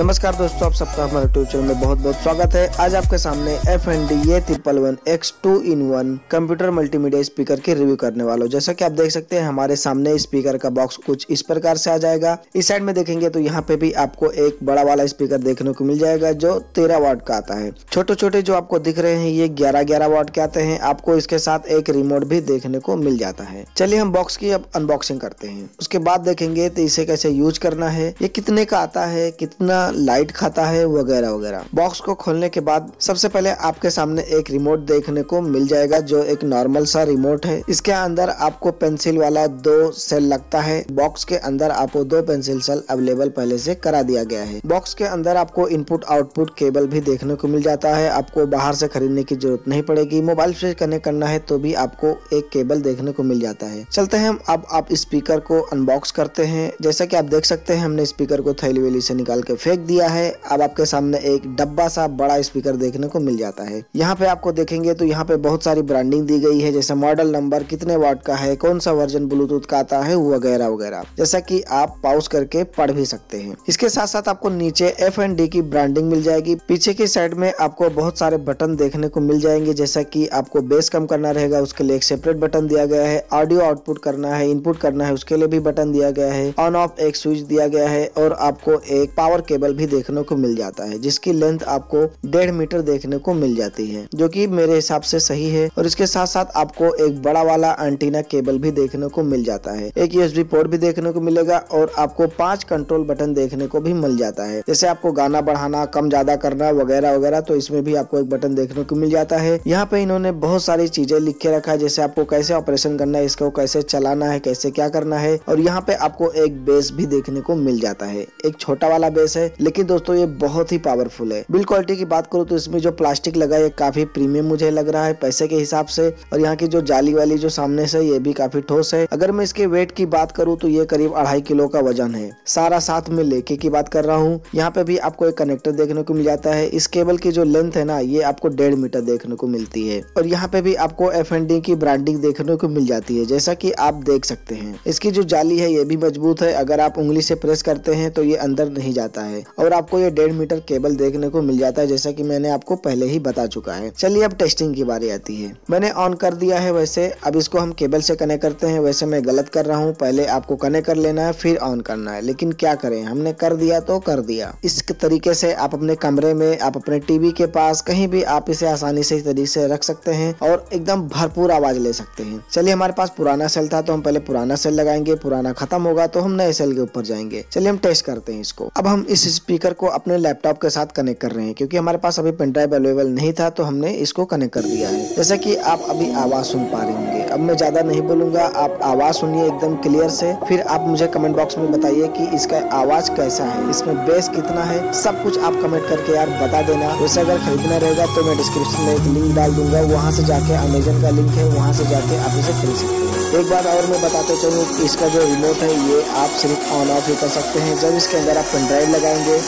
नमस्कार दोस्तों, आप सबका हमारे यूट्यूब चैनल में बहुत बहुत स्वागत है। आज आपके सामने F and D A triple one X two in one computer multimedia speaker की रिव्यू करने वाला जैसा कि आप देख सकते हैं, हमारे सामने स्पीकर का बॉक्स कुछ इस प्रकार से आ जाएगा। इस साइड में देखेंगे तो यहाँ पे भी आपको एक बड़ा वाला स्पीकर देखने को मिल जाएगा, जो तेरह वाट का आता है। छोटे छोटे जो आपको दिख रहे हैं, ये ग्यारह ग्यारह वाट के आते हैं। आपको इसके साथ एक रिमोट भी देखने को मिल जाता है। चलिए हम बॉक्स की अब अनबॉक्सिंग करते हैं। उसके बाद देखेंगे तो इसे कैसे यूज़ करना है, ये कितने का आता है, कितना लाइट खाता है वगैरह वगैरह। बॉक्स को खोलने के बाद सबसे पहले आपके सामने एक रिमोट देखने को मिल जाएगा, जो एक नॉर्मल सा रिमोट है। इसके अंदर आपको पेंसिल वाला दो सेल लगता है। बॉक्स के अंदर आपको दो पेंसिल सेल अवेलेबल पहले से करा दिया गया है। बॉक्स के अंदर आपको इनपुट, आउटपुट केबल भी देखने को मिल जाता है। आपको बाहर से खरीदने की ज़रूरत नहीं पड़ेगी। मोबाइल से कनेक्ट करना है तो भी आपको एक केबल देखने को मिल जाता है। चलते हैं, अब आप स्पीकर को अनबॉक्स करते हैं। जैसा कि आप देख सकते हैं, हमने स्पीकर को थैली वेली से निकाल के फेंक दिया है। अब आपके सामने एक डब्बा सा बड़ा स्पीकर देखने को मिल जाता है। यहाँ पे आपको देखेंगे तो यहाँ पे बहुत सारी ब्रांडिंग दी गई है। जैसे मॉडल नंबर कितने वाट का है, कौन सा वर्जन ब्लूटूथ का आता है, वगैरह वगैरह। जैसा की आप पाउस करके पढ़ भी सकते हैं। इसके साथ साथ आपको नीचे एफ़ एंड डी की ब्रांडिंग मिल जाएगी। पीछे की साइड में आपको बहुत सारे बटन देखने को मिल जाएँगे। जैसा की आपको बेस कम करना रहेगा, उसके लिए एक सेपरेट बटन दिया गया है। ऑडियो आउटपुट करना है इनपुट करना है, उसके लिए भी बटन दिया गया है। ऑन ऑफ़ एक स्विच दिया गया है और आपको एक पावर केबल भी देखने को मिल जाता है, जिसकी लेंथ आपको डेढ़ मीटर देखने को मिल जाती है, जो कि मेरे हिसाब से सही है, और इसके साथ साथ आपको एक बड़ा वाला एंटीना केबल भी देखने को मिल जाता है, एक यूएसबी पोर्ट भी देखने को मिलेगा, और आपको पाँच कंट्रोल बटन देखने को भी मिल जाता है, जैसे आपको गाना बढ़ाना, कम ज़्यादा करना, वगैरह वगैरह तो इसमें भी आपको एक बटन देखने को मिल जाता है। यहाँ पे इन्होंने बहुत सारी चीज़ें लिख के रखा है, जैसे आपको कैसे ऑपरेशन करना है, इसको कैसे चलाना है, कैसे क्या करना है, और यहाँ पे आपको एक बेस भी देखने को मिल जाता है, एक छोटा वाला बेस है लेकिन दोस्तों, ये बहुत ही पावरफुल है। बिल क्वालिटी की बात करूँ तो इसमें जो प्लास्टिक लगा है काफ़ी प्रीमियम मुझे लग रहा है पैसे के हिसाब से। और यहाँ की जो जाली वाली जो सामने से, ये भी काफ़ी ठोस है। अगर मैं इसके वेट की बात करूँ तो ये करीब अढ़ाई किलो का वज़न है। सारा साथ में लेके की बात कर रहा हूँ, यहाँ पे भी आपको एक कनेक्टर देखने को मिल जाता है। इस केबल की जो लेंथ है ना, ये आपको डेढ़ मीटर देखने को मिलती है। और यहाँ पे भी आपको एफएनडी की ब्रांडिंग देखने को मिल जाती है, जैसा की आप देख सकते हैं। इसकी जो जाली है, ये भी मज़बूत है। अगर आप उंगली से प्रेस करते हैं तो ये अंदर नहीं जाता है। और आपको ये डेढ़ मीटर केबल देखने को मिल जाता है, जैसा कि मैंने आपको पहले ही बता चुका है। चलिए अब टेस्टिंग की बारी आती है। मैंने ऑन कर दिया है वैसे। अब इसको हम केबल से कनेक्ट करते हैं। वैसे मैं गलत कर रहा हूँ। पहले आपको कनेक्ट कर लेना है, फिर ऑन करना है। लेकिन क्या करें? हमने कर दिया तो कर दिया। इस तरीके से आप अपने कमरे में, आप अपने टीवी के पास, कहीं भी आप इसे आसानी से इस तरीके से रख सकते हैं और एकदम भरपूर आवाज़ ले सकते हैं। चलिए हमारे पास पुराना सेल था तो हम पहले पुराना सेल लगाएँगे। पुराना खत्म होगा तो हम नए सेल के ऊपर जाएँगे। चलिए हम टेस्ट करते हैं इसको। अब हम इस स्पीकर को अपने लैपटॉप के साथ कनेक्ट कर रहे हैं। क्योंकि हमारे पास अभी पेन ड्राइव अवेलेबल नहीं था तो हमने इसको कनेक्ट कर दिया है। जैसा कि आप अभी आवाज़ सुन पा रहे होंगे। अब मैं ज़्यादा नहीं बोलूँगा। आप आवाज़ सुनिए एकदम क्लियर से। फिर आप मुझे कमेंट बॉक्स में बताइए कि इसका आवाज़ कैसा है। इसमें बेस कितना है? सब कुछ आप कमेंट करके यार बता देना। वैसे अगर खरीदना रहेगा तो मैं डिस्क्रिप्शन में एक लिंक डाल दूँगा। वहाँ से जाके अमेजन का लिंक है। वहाँ से जाके आप इसे खरीद सकते हैं। एक बात और मैं बताते चलूँ, इसका जो रिमोट है, ये आप सिर्फ़ ऑन ऑफ़ ही कर सकते हैं। जब इसके अंदर आप पेन ड्राइव लगाएँगे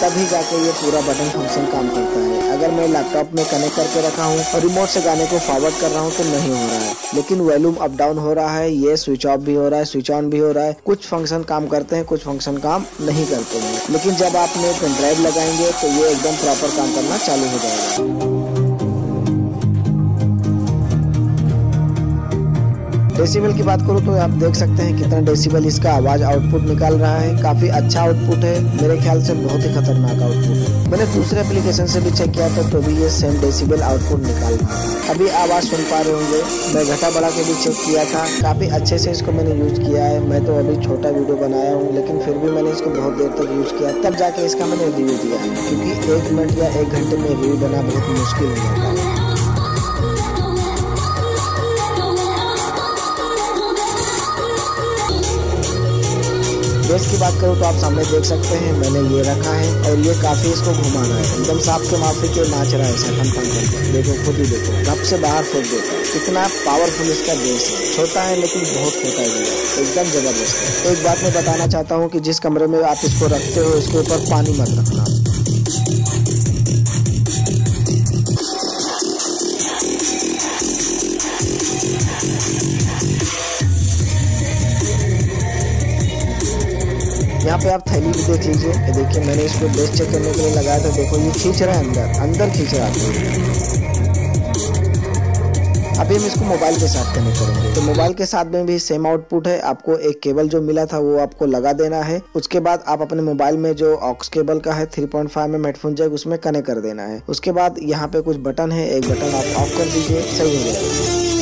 तभी जाके ये पूरा बटन फ़ंक्शन काम करता है। अगर मैं लैपटॉप में कनेक्ट करके रखा हूँ और रिमोट से गाने को फॉरवर्ड कर रहा हूँ तो नहीं हो रहा है। लेकिन वॉल्यूम अप डाउन हो रहा है, ये स्विच ऑफ़ भी हो रहा है स्विच ऑन भी हो रहा है। कुछ फ़ंक्शन काम करते हैं, कुछ फ़ंक्शन काम नहीं करते हैं। लेकिन जब आप आपने पेन ड्राइव लगाएँगे तो ये एकदम प्रॉपर काम करना चालू हो जाएगा। डेसिबल की बात करूँ तो आप देख सकते हैं कितना डेसीबल इसका आवाज़ आउटपुट निकाल रहा है। काफ़ी अच्छा आउटपुट है। मेरे ख्याल से बहुत ही खतरनाक आउटपुट है। मैंने दूसरे एप्लीकेशन से भी चेक किया था तो भी ये सेम डेसिबल आउटपुट निकाल रहा है। अभी आवाज़ सुन पा रहे होंगे। मैं घटा बढ़ा के भी चेक किया था। काफ़ी अच्छे से इसको मैंने यूज़ किया है। मैं तो अभी छोटा वीडियो बनाया हूँ, लेकिन फिर भी मैंने इसको बहुत देर तक यूज़ किया। तब जाके इसका मैंने रिव्यू दिया। क्योंकि एक मिनट या एक घंटे में रिव्यू बना बहुत मुश्किल हो जाता है। बेस की बात करूँ तो आप सामने देख सकते हैं, मैंने ये रखा है और ये काफ़ी इसको घुमाना है। एकदम सांप के माफ़ी के नाच रहा है ठम ठम करके देखो, खुद ही देखो। कब से बाहर फेंक देता कितना पावरफुल इसका बेस है। छोटा है लेकिन बहुत छोटा है। एकदम ज़बरदस्त है। तो एक बात मैं बताना चाहता हूँ कि जिस कमरे में आप इसको रखते हो, इसके ऊपर पानी मत रखना। यहाँ पे आप थैली भी देख लीजिए। ये देखिए, मैंने इसको बेस चेक करने के लिए लगाया था। देखो, ये खींच रहा है अंदर। अंदर खींच रहा है। अभी हम इसको मोबाइल के साथ कनेक्ट करेंगे। तो मोबाइल के साथ में भी सेम आउटपुट है। आपको एक केबल जो मिला था, वो आपको लगा देना है। उसके बाद आप अपने मोबाइल में जो ऑक्स केबल का है 3.5 में हेडफोन जैक उसमें कनेक्ट कर देना है। उसके बाद यहाँ पे कुछ बटन है। एक बटन आप ऑफ़ कर दीजिए। सही हो जाएगा।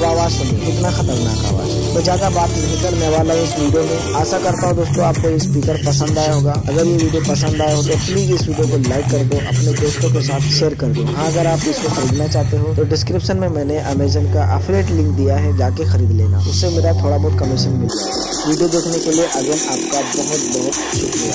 अब आवाज़ सुनिए। कितना खतरनाक आवाज़। है तो ज़्यादा बात नहीं करने वाला इस वीडियो में। आशा करता हूँ दोस्तों आपको ये स्पीकर पसंद आया होगा। अगर ये वीडियो पसंद आया हो तो प्लीज़ इस वीडियो को लाइक कर दो, अपने दोस्तों के साथ शेयर कर दो। हाँ अगर आप इसको खरीदना चाहते हो तो डिस्क्रिप्शन में मैंने अमेजन का अफिलेट लिंक दिया है, जाके खरीद लेना। उससे मेरा थोड़ा बहुत कमीशन मिल जाएगा। वीडियो देखने के लिए अगेन आपका बहुत बहुत शुक्रिया।